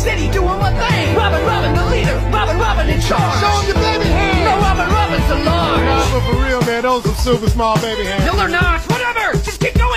City doing my thing. Robin, Robin, the leader. Robin, Robin in charge. Show him your baby hands. No, Robin, Robin's the large. But for real, man, those are super small baby hands. No, they're not. Whatever. Just keep going.